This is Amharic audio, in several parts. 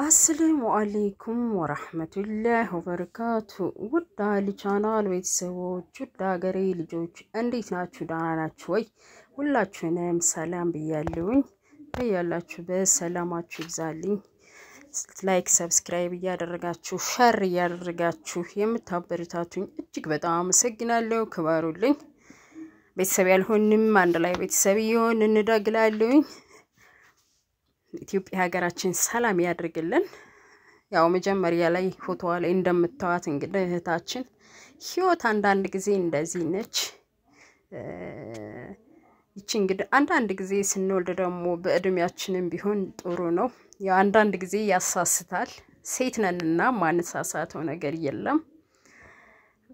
السلام عليكم ورحمة الله وبركاته። ውድ አሊ ቻናል ቤተሰቦች፣ ውድ ሀገሬ ልጆች እንዴት ናችሁ? ደህና ናችሁ ወይ? ሁላችሁንም ሰላም ብያለሁኝ። በያላችሁበት ሰላማችሁ ይብዛልኝ። like፣ subscribe እያደረጋችሁ share እያደረጋችሁ የምታበረታቱኝ እጅግ በጣም አመሰግናለሁ። ክበሩልኝ። ቤተሰብ ያልሆናችሁም አንድ ላይ ቤተሰብ እየሆናችሁ እላለሁኝ። ኢትዮጵያ ሀገራችን ሰላም ያድርግልን። ያው መጀመሪያ ላይ ፎቶዋ ላይ እንደምታዋት እንግዲህ እህታችን ህይወት አንዳንድ ጊዜ እንደዚህ ነች። ይቺ እንግዲህ አንዳንድ ጊዜ ስንወልድ ደግሞ በእድሜያችንም ቢሆን ጥሩ ነው። ያው አንዳንድ ጊዜ ያሳስታል። ሴት ነንና ማነሳሳተው ነገር የለም።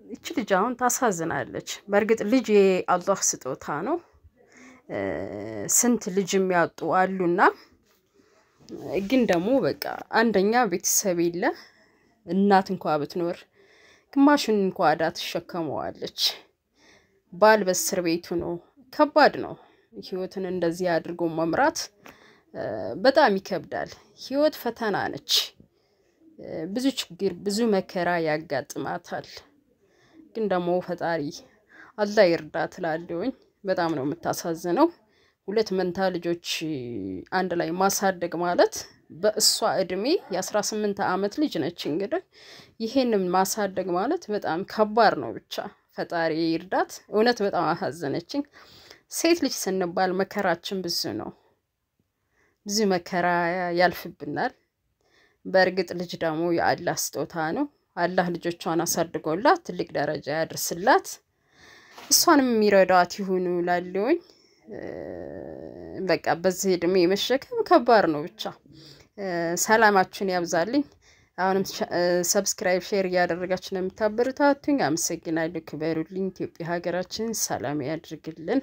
ይቺ ልጅ አሁን ታሳዝናለች። በእርግጥ ልጅ የአላህ ስጦታ ነው። ስንት ልጅ የሚያጡ አሉና ግን ደግሞ በቃ አንደኛ ቤተሰብ የለ እናት እንኳ ብትኖር ግማሹን እንኳ ዕዳ ትሸከመዋለች። ባል በእስር ቤቱ ነው። ከባድ ነው። ህይወትን እንደዚህ አድርጎ መምራት በጣም ይከብዳል። ህይወት ፈተና ነች። ብዙ ችግር፣ ብዙ መከራ ያጋጥማታል። ግን ደግሞ ፈጣሪ አላህ ይርዳ ትላለሁኝ። በጣም ነው የምታሳዝነው። ሁለት መንታ ልጆች አንድ ላይ ማሳደግ ማለት በእሷ እድሜ የአስራ ስምንት ዓመት ልጅ ነች። እንግዲህ ይሄንም ማሳደግ ማለት በጣም ከባድ ነው። ብቻ ፈጣሪ ይርዳት። እውነት በጣም አሳዘነችኝ። ሴት ልጅ ስንባል መከራችን ብዙ ነው። ብዙ መከራ ያልፍብናል። በእርግጥ ልጅ ደግሞ የአላህ ስጦታ ነው። አላህ ልጆቿን አሳድጎላት ትልቅ ደረጃ ያድርስላት። እሷንም የሚረዳት ይሁኑ ላለውኝ በቃ በዚህ እድሜ መሸከም ከባድ ነው። ብቻ ሰላማችሁን ያብዛልኝ። አሁንም subscribe፣ share እያደረጋችሁ ነው የምታበረታቱኝ። አመሰግናለሁ። ክበሩልኝ። ኢትዮጵያ ሀገራችን ሰላም ያድርግልን።